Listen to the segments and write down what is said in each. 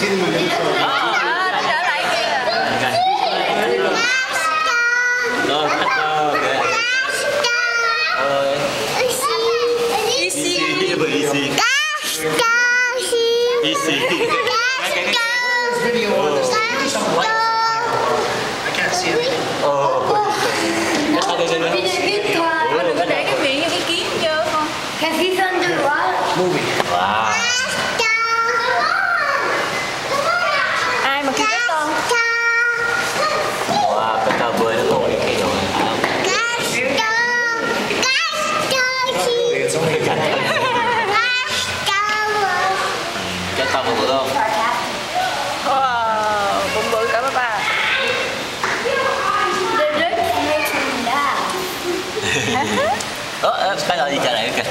À, nó trở lại kìa. Rồi, cắt tơ. Rồi. Easy. Easy, bởi easy. Easy. Cắt tơ bơi không? Wow, bụng bự cả ba ơ, cái là gì trả lại kìa.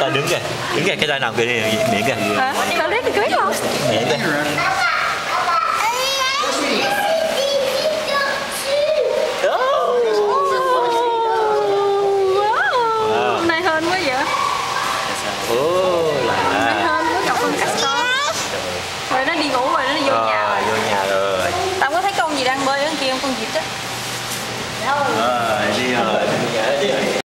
Tơ đứng kìa. Đứng kìa, cái tơ nào kìa, miệng kìa. Hả? Tao lấy cưới không? Miệng kìa. Rồi nó đi ngủ rồi nó đi vô nhà Rồi, rồi. vô nhà rồi. Tao có thấy con gì đang bơi ở kia không? Con vịt á. Rồi, đi rồi. Đi rồi.